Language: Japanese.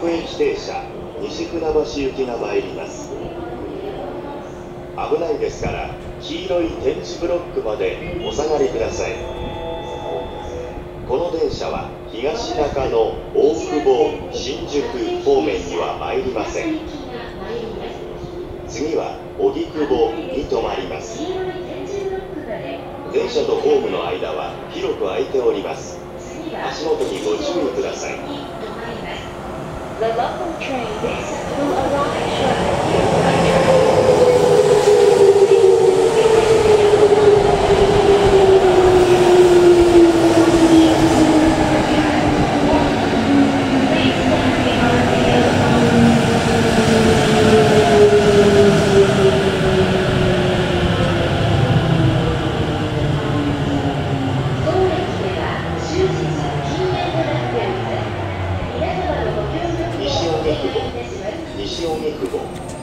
各駅停車西船橋行きが参ります。危ないですから黄色い点字ブロックまでお下がりください。この電車は東中野大久保新宿方面には参りません。次は荻窪に停まります。電車とホームの間は広く空いております。足元にご注意ください。The local train will 西荻窪。